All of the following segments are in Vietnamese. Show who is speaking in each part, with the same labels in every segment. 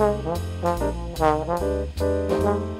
Speaker 1: Thank you.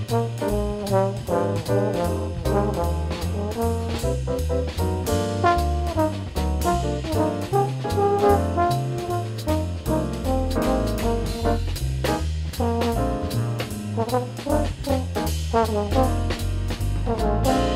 Speaker 1: Bye-bye.